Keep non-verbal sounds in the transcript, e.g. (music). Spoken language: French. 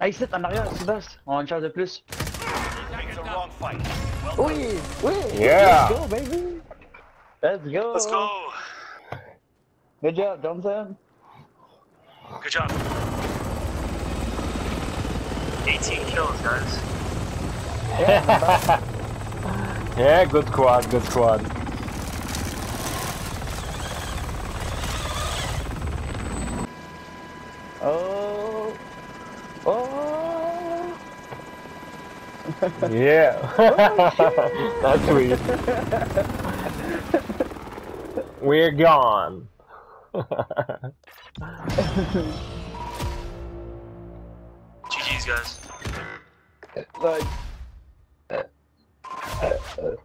Ah, ici, en arrière, Sébastien. On a une chance de plus. Oui, oui. Yeah. Let's go, baby. Let's go. Let's go. Good job, Johnson. Good job. 18 kills, guys. (laughs) Yeah, good squad, good squad. Oh. Yeah. Oh, (laughs) That's sweet. We're gone. GG's, guys. Like. Uh, uh, uh,